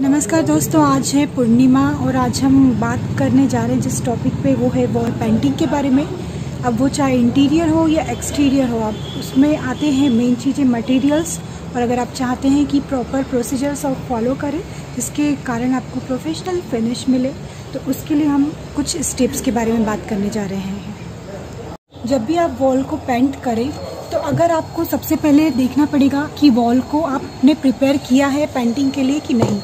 नमस्कार दोस्तों, आज है पूर्णिमा और आज हम बात करने जा रहे हैं जिस टॉपिक पे, वो है वॉल पेंटिंग के बारे में। अब वो चाहे इंटीरियर हो या एक्सटीरियर हो, आप उसमें आते हैं मेन चीज़ें मटेरियल्स और अगर आप चाहते हैं कि प्रॉपर प्रोसीजर्स आप फॉलो करें, जिसके कारण आपको प्रोफेशनल फिनिश मिले तो उसके लिए हम कुछ स्टेप्स के बारे में बात करने जा रहे हैं। जब भी आप वॉल को पेंट करें तो अगर आपको सबसे पहले देखना पड़ेगा कि वॉल को आपने प्रिपेयर किया है पेंटिंग के लिए कि नहीं।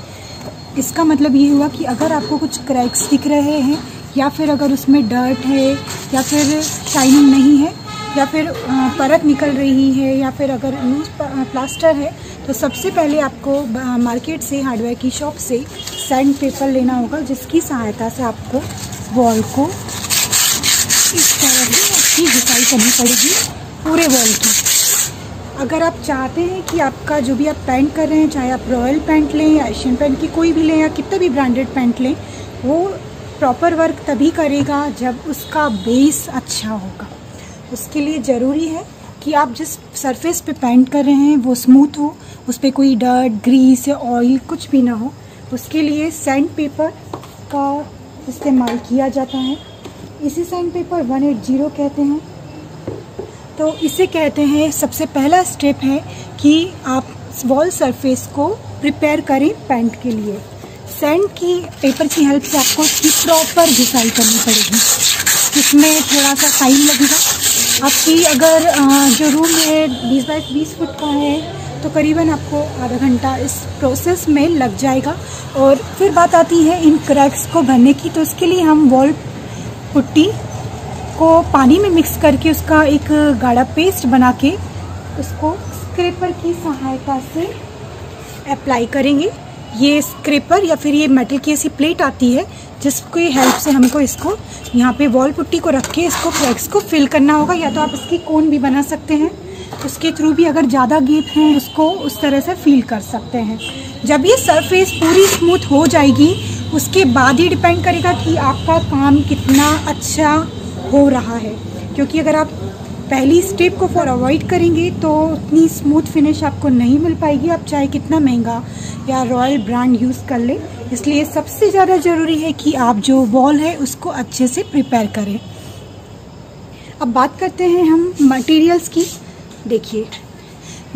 इसका मतलब ये हुआ कि अगर आपको कुछ क्रैक्स दिख रहे हैं, या फिर अगर उसमें डर्ट है, या फिर शाइनिंग नहीं है, या फिर परत निकल रही है, या फिर अगर लूज प्लास्टर है तो सबसे पहले आपको मार्केट से हार्डवेयर की शॉप से सैंड पेपर लेना होगा, जिसकी सहायता से आपको वॉल को इस तरह से अच्छी घिसाई करनी पड़ेगी, पूरे वॉल की। अगर आप चाहते हैं कि आपका जो भी आप पेंट कर रहे हैं, चाहे आप रॉयल पेंट लें या एशियन पेंट की कोई भी लें या कितना भी ब्रांडेड पेंट लें, वो प्रॉपर वर्क तभी करेगा जब उसका बेस अच्छा होगा। उसके लिए ज़रूरी है कि आप जिस सरफेस पे पेंट कर रहे हैं, वो स्मूथ हो, उस पर कोई डर्ट ग्रीस या ऑयल कुछ भी ना हो, उसके लिए सैंड पेपर का इस्तेमाल किया जाता है। इसी सैंड पेपर 180 कहते हैं। तो इसे कहते हैं, सबसे पहला स्टेप है कि आप वॉल सरफेस को प्रिपेयर करें पेंट के लिए। सैंड की पेपर की हेल्प से आपको इसकी प्रॉपर घिसाई करनी पड़ेगी। इसमें थोड़ा सा टाइम लगेगा। आपकी अगर जो रूम है बीस बाई बीस फुट का है तो करीबन आपको आधा घंटा इस प्रोसेस में लग जाएगा। और फिर बात आती है इन क्रैक्स को भरने की तो इसके लिए हम वॉल पुट्टी को पानी में मिक्स करके उसका एक गाढ़ा पेस्ट बना के उसको स्क्रेपर की सहायता से अप्लाई करेंगे। ये स्क्रेपर या फिर ये मेटल की ऐसी प्लेट आती है, जिसकी हेल्प से हमको इसको यहाँ पे वॉल पुट्टी को रख के इसको क्रैक्स को फिल करना होगा, या तो आप इसकी कोन भी बना सकते हैं। उसके थ्रू भी अगर ज़्यादा गेप हैं, उसको उस तरह से फील कर सकते हैं। जब ये सरफेस पूरी स्मूथ हो जाएगी, उसके बाद ही डिपेंड करेगा कि आपका काम कितना अच्छा हो रहा है। क्योंकि अगर आप पहली स्टेप को फॉर अवॉइड करेंगे तो उतनी स्मूथ फिनिश आपको नहीं मिल पाएगी। आप चाहे कितना महँगा या रॉयल ब्रांड यूज़ कर लें। इसलिए सबसे ज़्यादा ज़रूरी है कि आप जो वॉल है, उसको अच्छे से प्रिपेयर करें। अब बात करते हैं हम मटेरियल्स की। देखिए,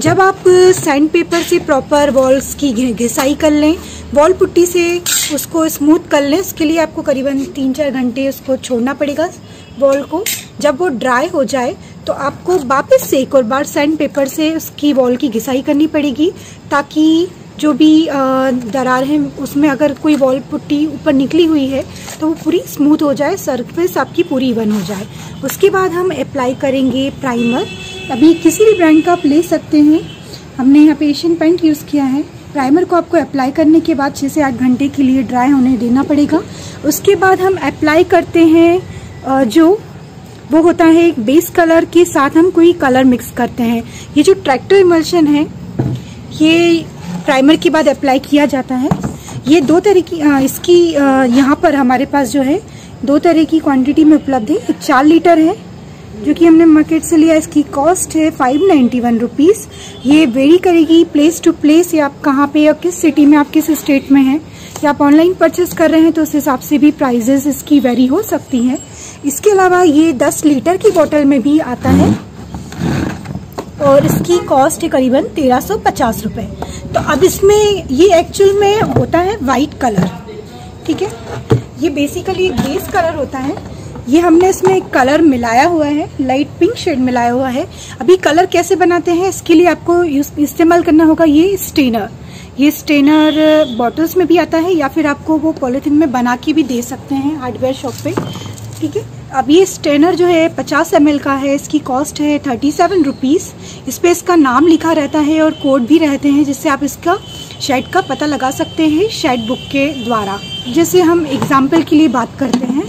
जब आप सैंड पेपर से प्रॉपर वॉल्स की घिसाई कर लें वॉल पुट्टी से उसको स्मूथ कर लें, उसके लिए आपको करीबन तीन चार घंटे उसको छोड़ना पड़ेगा। वॉल को जब वो ड्राई हो जाए तो आपको वापस से एक और बार सैंड पेपर से उसकी वॉल की घिसाई करनी पड़ेगी, ताकि जो भी दरार है, उसमें अगर कोई वॉल पुट्टी ऊपर निकली हुई है तो वो पूरी स्मूथ हो जाए सरफेस आपकी पूरी इवन हो जाए। उसके बाद हम अप्लाई करेंगे प्राइमर अभी किसी भी ब्रांड का आप ले सकते हैं। हमने यहाँ पे एशियन पेंट यूज़ किया है। प्राइमर को आपको अप्लाई करने के बाद छः से आठ घंटे के लिए ड्राई होने देना पड़ेगा। उसके बाद हम अप्लाई करते हैं जो वो होता है एक बेस कलर के साथ हम कोई कलर मिक्स करते हैं। ये जो ट्रैक्टर इमल्शन है, ये प्राइमर के बाद अप्लाई किया जाता है। ये दो तरह की इसकी यहाँ पर हमारे पास जो है, दो तरह की क्वांटिटी में उपलब्ध है। एक चार लीटर है, जो कि हमने मार्केट से लिया। इसकी कॉस्ट है फाइव नाइन्टी वन रुपीज़ ये वेरी करेगी प्लेस टू प्लेस या आप कहाँ पे या किस सिटी में, आप किस स्टेट में हैं। या आप ऑनलाइन परचेस कर रहे हैं तो उस हिसाब से भी प्राइजेस इसकी वेरी हो सकती हैं। इसके अलावा ये 10 लीटर की बोतल में भी आता है। और इसकी कॉस्ट है करीबन तेरह सौ पचास रुपए। तो अब इसमें ये एक्चुअल में होता है वाइट कलर ठीक है? ये बेसिकली बेस कलर होता है। ये हमने इसमें कलर मिलाया हुआ है लाइट पिंक शेड मिलाया हुआ है। अभी कलर कैसे बनाते हैं, इसके लिए आपको इस्तेमाल करना होगा ये स्टेनर ये स्टेनर बॉटल्स में भी आता है या फिर आपको वो पॉलिथीन में बना के भी दे सकते हैं हार्डवेयर शॉप पे। ठीक है? अब ये स्टेनर जो है 50 एम का है, इसकी कॉस्ट है थर्टी सेवन रुपीज़ इस पर इसका नाम लिखा रहता है और कोड भी रहते हैं, जिससे आप इसका शेड का पता लगा सकते हैं शेड बुक के द्वारा. जैसे हम एग्ज़ाम्पल के लिए बात करते हैं,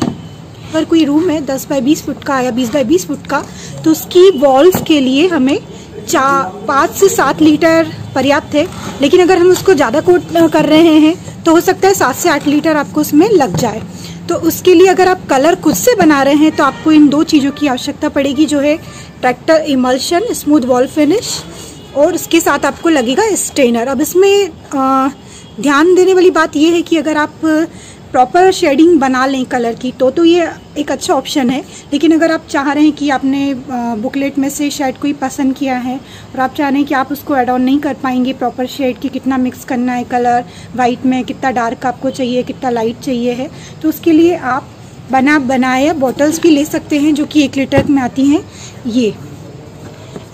अगर कोई रूम है 10 बाई 20 फुट का या 20 बाई 20 फुट का तो उसकी वॉल्स के लिए हमें चार, पाँच से सात लीटर पर्याप्त है. लेकिन अगर हम उसको ज़्यादा कोट कर रहे हैं तो हो सकता है सात से आठ लीटर आपको उसमें लग जाए. तो उसके लिए अगर आप कलर खुद से बना रहे हैं तो आपको इन दो चीज़ों की आवश्यकता पड़ेगी जो है tractor emulsion smooth wall finish और उसके साथ आपको लगेगा स्टेनर। अब इसमें आ, ध्यान देने वाली बात यह है कि अगर आप प्रॉपर शेडिंग बना लें कलर की तो तो ये एक अच्छा ऑप्शन है। लेकिन अगर आप चाह रहे हैं कि आपने बुकलेट में से शेड कोई पसंद किया है और आप चाह रहे हैं कि आप उसको एड ऑन नहीं कर पाएँगे प्रॉपर शेड की कितना मिक्स करना है कलर वाइट में कितना डार्क आपको चाहिए, कितना लाइट चाहिए है तो उसके लिए आप बना बनाए बॉटल्स भी ले सकते हैं जो कि एक लीटर में आती हैं। ये।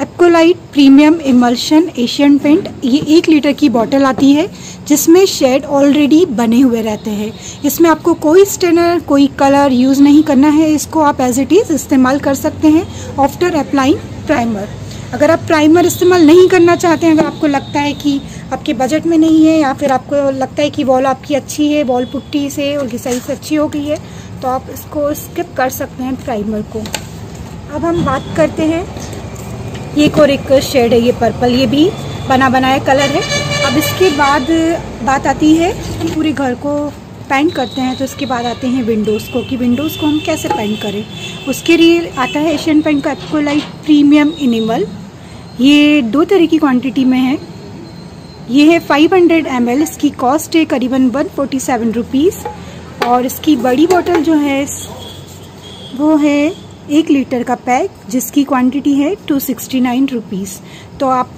Apcolite premium emulsion Asian paint ये एक लीटर की बॉटल आती है, जिसमें शेड ऑलरेडी बने हुए रहते हैं। इसमें आपको कोई स्टेनर कोई कलर यूज़ नहीं करना है। इसको आप एज इट इज़ इस्तेमाल कर सकते हैं आफ्टर अप्लाइंग प्राइमर अगर आप प्राइमर इस्तेमाल नहीं करना चाहते हैं, अगर आपको लगता है कि आपके बजट में नहीं है, या फिर आपको लगता है कि वॉल आपकी अच्छी है वॉल पुट्टी से और घिसाई से अच्छी हो गई है तो आप इसको स्किप कर सकते हैं प्राइमर को। अब हम बात करते हैं ये एक शेड है, ये पर्पल ये भी बना बनाया कलर है। अब इसके बाद बात आती है, हम पूरे घर को पेंट करते हैं तो इसके बाद आते हैं विंडोज़ को, कि विंडोज़ को हम कैसे पेंट करें? उसके लिए आता है एशियन पेंट का आपको लाइट प्रीमियम इनिमल ये दो तरह की क्वांटिटी में है। ये है 500 हंड्रेड इसकी कॉस्ट है करीबन वन फोर्टी और इसकी बड़ी बोतल जो है, वो है एक लीटर का पैक, जिसकी क्वांटिटी है टू सिक्सटी नाइन रुपीज़ तो आप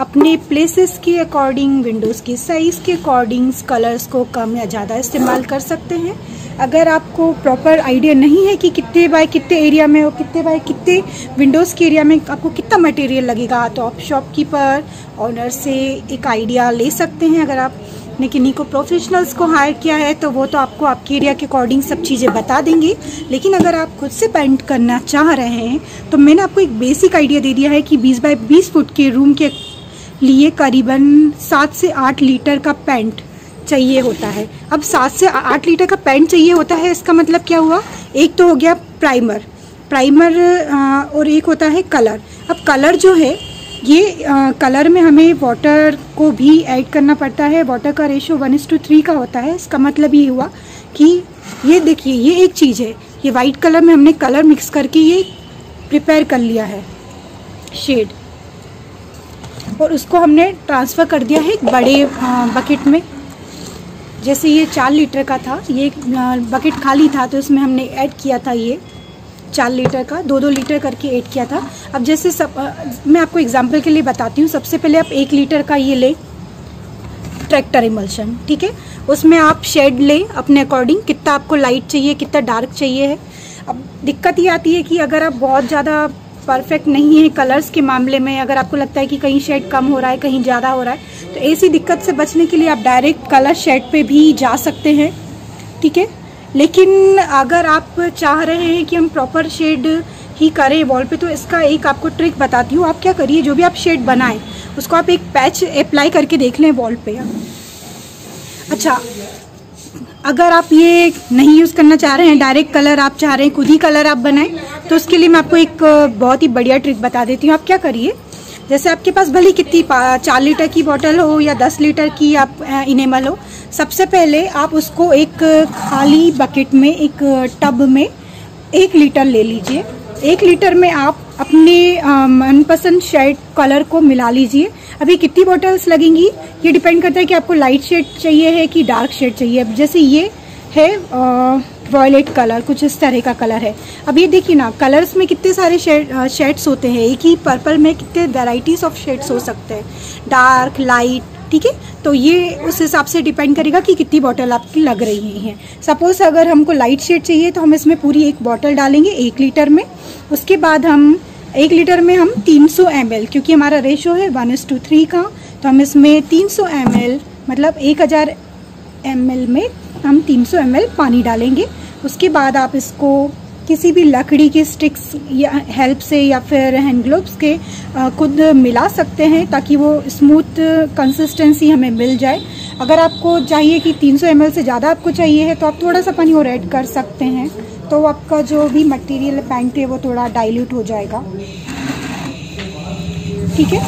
अपने प्लेसेस के अकॉर्डिंग विंडोज़ की साइज़ के अकॉर्डिंग कलर्स को कम या ज़्यादा इस्तेमाल कर सकते हैं। अगर आपको प्रॉपर आइडिया नहीं है कि कितने बाय कितने एरिया में हो, कितने बाय कितने विंडोज़ के एरिया में आपको कितना मटेरियल लगेगा तो आप शॉपकीपर ऑनर से एक आइडिया ले सकते हैं। अगर आप ने किन्हीं को प्रोफेशनल्स को हायर किया है तो वो तो आपको आपके एरिया के अकॉर्डिंग सब चीज़ें बता देंगे। लेकिन अगर आप खुद से पेंट करना चाह रहे हैं तो मैंने आपको एक बेसिक आइडिया दे दिया है कि 20 बाय 20 फुट के रूम के लिए करीबन सात से आठ लीटर का पेंट चाहिए होता है। अब सात से आठ लीटर का पेंट चाहिए होता है, इसका मतलब क्या हुआ? एक तो हो गया प्राइमर प्राइमर और एक होता है कलर अब कलर जो है ये आ, कलर में हमें वाटर को भी ऐड करना पड़ता है। वाटर का ratio one is to three का होता है। इसका मतलब ये हुआ कि ये देखिए ये एक चीज़ है। ये वाइट कलर में हमने कलर मिक्स करके ये प्रिपेयर कर लिया है। शेड और उसको हमने ट्रांसफ़र कर दिया है एक बड़े बकेट में। जैसे ये चार लीटर का था ये बकेट खाली था तो इसमें हमने ऐड किया था ये। चार लीटर का, दो दो लीटर करके ऐड किया था। अब जैसे सब मैं आपको एग्जांपल के लिए बताती हूँ। सबसे पहले आप एक लीटर का ये ले ट्रैक्टर इमल्शन ठीक है? उसमें आप शेड ले अपने अकॉर्डिंग कितना आपको लाइट चाहिए, कितना डार्क चाहिए है। अब दिक्कत ये आती है कि अगर आप बहुत ज़्यादा परफेक्ट नहीं है कलर्स के मामले में, अगर आपको लगता है कि कहीं शेड कम हो रहा है, कहीं ज़्यादा हो रहा है तो ऐसी दिक्कत से बचने के लिए आप डायरेक्ट कलर शेड पे भी जा सकते हैं, ठीक है? लेकिन अगर आप चाह रहे हैं कि हम प्रॉपर शेड ही करें वॉल पे तो इसका एक आपको ट्रिक बताती हूँ। आप क्या करिए, जो भी आप शेड बनाएँ, उसको आप एक पैच अप्लाई करके देख लें वॉल पे। अच्छा अगर आप ये नहीं यूज़ करना चाह रहे हैं डायरेक्ट कलर आप चाह रहे हैं, खुद ही कलर आप बनाएँ तो उसके लिए मैं आपको एक बहुत ही बढ़िया ट्रिक बता देती हूँ। आप क्या करिए जैसे आपके पास भले कितनी चार लीटर की बोतल हो या दस लीटर की आप इनेमल हो, सबसे पहले आप उसको एक खाली बकेट में, एक टब में एक लीटर ले लीजिए। एक लीटर में आप अपने मनपसंद शेड कलर को मिला लीजिए। अभी कितनी बॉटल्स लगेंगी? ये डिपेंड करता है कि आपको लाइट शेड चाहिए है कि डार्क शेड चाहिए। अब जैसे ये है वॉयलेट कलर कुछ इस तरह का कलर है। अब ये देखिए ना कलर्स में कितने सारे शेड शेड्स होते हैं। एक ही पर्पल में कितने वेराइटीज ऑफ़ शेड्स हो सकते हैं। डार्क लाइट ठीक है? तो ये उस हिसाब से डिपेंड करेगा कि कितनी बॉटल आपकी लग रही हैं। सपोज़ अगर हमको लाइट शेड चाहिए तो हम इसमें पूरी एक बॉटल डालेंगे एक लीटर में। उसके बाद हम, एक लीटर में हम 300 सौ क्योंकि हमारा रेशो है वन इस टू थ्री का तो हम इसमें 300 सौ मतलब 1000 एम में हम 300 सौ पानी डालेंगे। उसके बाद आप इसको किसी भी लकड़ी के स्टिक्स या हेल्प से या फिर हैंड ग्लोव्स के खुद मिला सकते हैं ताकि वो स्मूथ कंसिस्टेंसी हमें मिल जाए। अगर आपको चाहिए कि 300 सौ से ज़्यादा आपको चाहिए है तो आप थोड़ा सा पानी और ऐड कर सकते हैं। तो आपका जो भी मटेरियल पेंट है, वो थोड़ा डाइल्यूट हो जाएगा। ठीक है?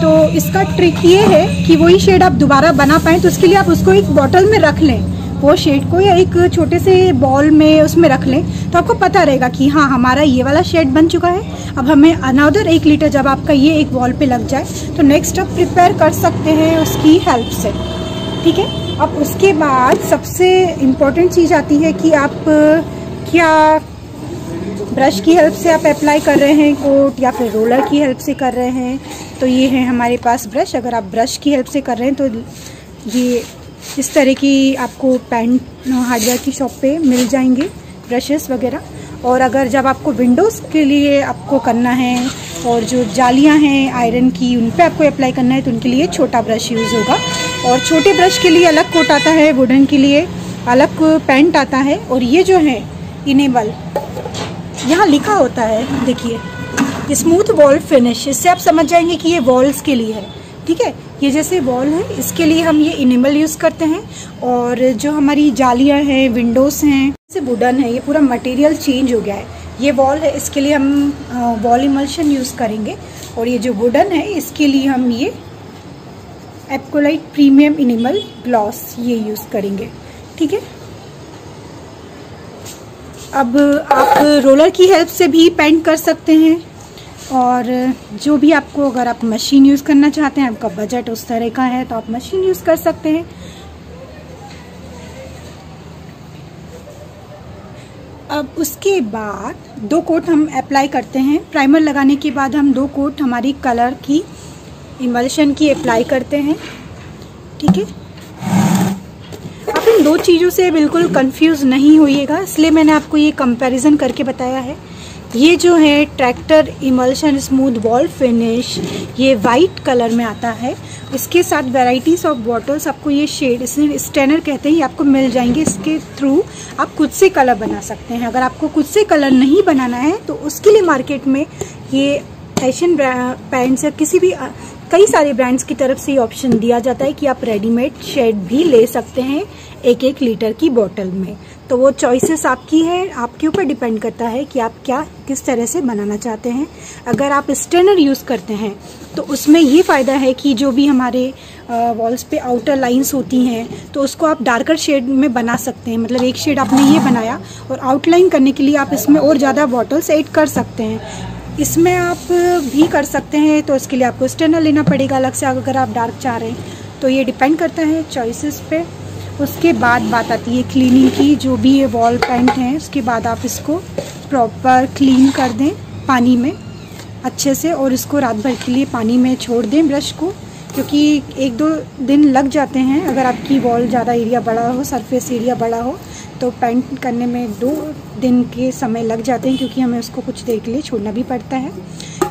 तो इसका ट्रिक ये है कि वही शेड आप दोबारा बना पाएँ तो उसके लिए आप उसको एक बॉटल में रख लें। वो शेड को या एक छोटे से बॉल में उसमें रख लें तो आपको पता रहेगा कि हाँ हमारा ये वाला शेड बन चुका है। अब हमें अनादर एक लीटर, जब आपका ये एक वॉल पे लग जाए तो नेक्स्ट आप प्रिपेयर कर सकते हैं उसकी हेल्प से। ठीक है? अब उसके बाद सबसे इम्पोर्टेंट चीज़ आती है कि आप, क्या ब्रश की हेल्प से आप अप्लाई कर रहे हैं कोट या फिर रोलर की हेल्प से कर रहे हैं? तो ये है हमारे पास ब्रश अगर आप ब्रश की हेल्प से कर रहे हैं तो ये इस तरह की आपको पेंट हार्डवेयर की शॉप पे मिल जाएँगे, ब्रशेस वगैरह। और अगर जब आपको विंडोज़ के लिए आपको करना है, और जो जालियाँ हैं, आयरन की, उन पर आपको अप्लाई करना है तो उनके लिए छोटा ब्रश यूज़ होगा। और छोटे ब्रश के लिए अलग कोट आता है, वुडन के लिए अलग पैंट आता है, और ये जो है, इनेबल। यहाँ लिखा होता है, देखिए, स्मूथ वॉल फिनिश। इससे आप समझ जाएँगे कि ये वॉल्स के लिए है, ठीक है? ये जैसे वॉल है, इसके लिए हम ये इनेबल यूज़ करते हैं और जो हमारी जालियाँ हैं, विंडोज़ हैं, जैसे वुडन है, ये पूरा मटेरियल चेंज हो गया है। ये वॉल है, इसके लिए हम वॉल इमल्शन यूज़ करेंगे और ये जो वुडन है, इसके लिए हम ये एप्कोलाइट प्रीमियम इनिमल ग्लॉस ये यूज़ करेंगे। ठीक है? अब आप रोलर की हेल्प से भी पेंट कर सकते हैं। और जो भी आपको अगर आप मशीन यूज़ करना चाहते हैं, आपका बजट उस तरह का है तो आप मशीन यूज़ कर सकते हैं। अब उसके बाद दो कोट हम अप्लाई करते हैं। प्राइमर लगाने के बाद हम दो कोट हमारी कलर की इमल्शन की अप्लाई करते हैं। ठीक है? आप इन दो चीज़ों से बिल्कुल कंफ्यूज नहीं होइएगा, इसलिए मैंने आपको ये कंपैरिजन करके बताया है। ये जो है tractor emulsion smooth wall finish, ये वाइट कलर में आता है। इसके साथ वेराइटीज़ ऑफ़ बॉटल्स आपको ये शेड इसमें स्टेनर कहते हैं, ये आपको मिल जाएँगे इसके थ्रू आप खुद से कलर बना सकते हैं। अगर आपको खुद से कलर नहीं बनाना है तो उसके लिए मार्केट में ये एशियन पैंट्स या किसी भी कई सारे ब्रांड्स की तरफ़ से ये ऑप्शन दिया जाता है कि आप रेडीमेड शेड भी ले सकते हैं एक एक लीटर की बॉटल में। तो वो चॉइसेस आपकी है, आपके ऊपर डिपेंड करता है कि आप क्या, किस तरह से बनाना चाहते हैं। अगर आप स्टेनर यूज़ करते हैं तो उसमें ये फ़ायदा है कि जो भी हमारे वॉल्स पे आउटर लाइंस होती हैं तो उसको आप डार्कर शेड में बना सकते हैं। मतलब एक शेड आपने ये बनाया और आउटलाइन करने के लिए आप इसमें और ज़्यादा बॉटल्स ऐड कर सकते हैं। इसमें आप भी कर सकते हैं तो इसके लिए आपको स्टेनर लेना पड़ेगा अलग से, अगर आप डार्क चाह रहे हैं। तो ये डिपेंड करता है चॉइसेस पे। उसके बाद बात आती है क्लीनिंग की, जो भी ये वॉल पेंट है, उसके बाद आप इसको प्रॉपर क्लीन कर दें पानी में अच्छे से और इसको रात भर के लिए पानी में छोड़ दें ब्रश को, क्योंकि एक दो दिन लग जाते हैं। अगर आपकी वॉल ज़्यादा एरिया बड़ा हो सरफेस एरिया बड़ा हो तो पेंट करने में दो दिन के समय लग जाते हैं, क्योंकि हमें उसको कुछ देर के लिए छोड़ना भी पड़ता है।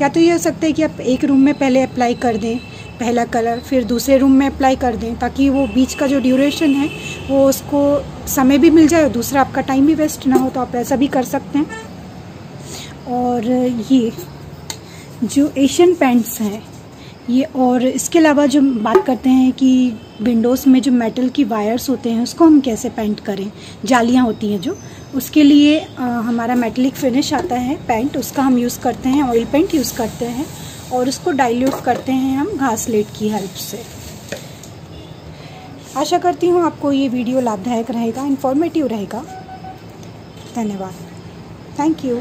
या तो ये हो सकता है कि आप एक रूम में पहले अप्लाई कर दें, पहला कलर फिर दूसरे रूम में अप्लाई कर दें, ताकि वो बीच का जो ड्यूरेशन है, वो उसको समय भी मिल जाए और दूसरा आपका टाइम भी वेस्ट ना हो तो आप ऐसा भी कर सकते हैं। और ये जो एशियन पेंट्स हैं, ये और इसके अलावा जो बात करते हैं कि विंडोज़ में जो मेटल की वायर्स होते हैं, उसको हम कैसे पेंट करें? जालियाँ होती हैं जो उसके लिए आ, हमारा मेटलिक फिनिश आता है पेंट उसका हम यूज़ करते हैं ऑयल पेंट यूज़ करते हैं और उसको डाइल्यूट करते हैं हम घास लेट की हेल्प से। आशा करती हूँ आपको ये वीडियो लाभदायक रहेगा इन्फॉर्मेटिव रहेगा। धन्यवाद। Thank you